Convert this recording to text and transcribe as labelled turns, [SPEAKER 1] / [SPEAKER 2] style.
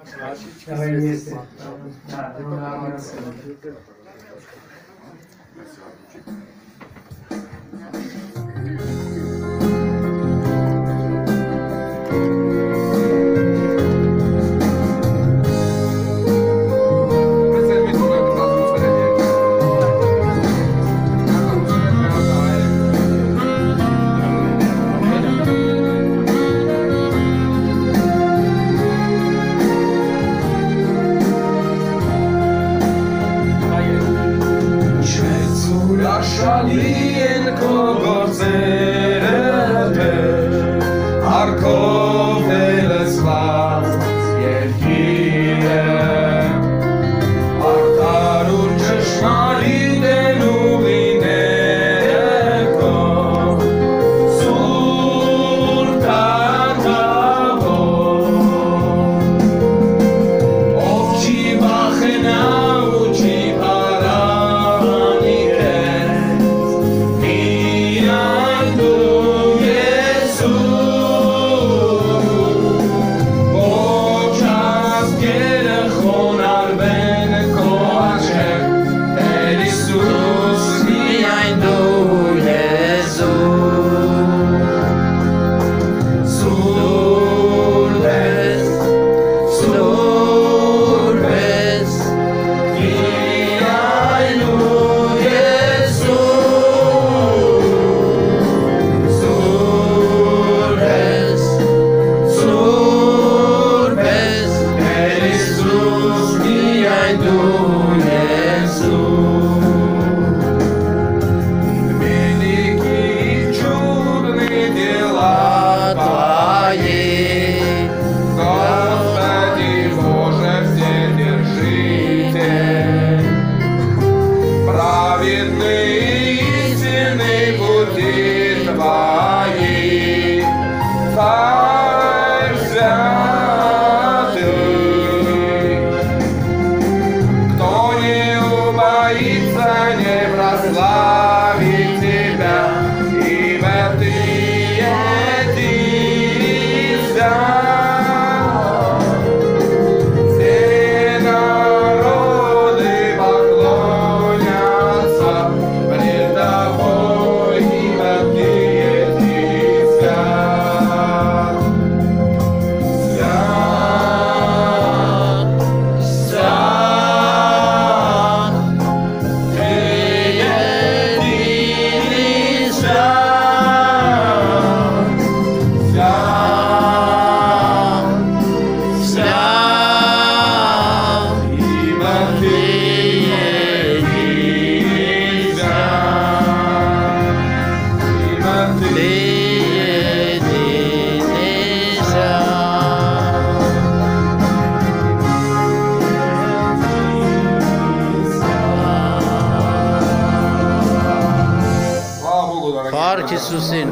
[SPEAKER 1] Obrigado.
[SPEAKER 2] Italian Kogo. Burbank. 자 苏欣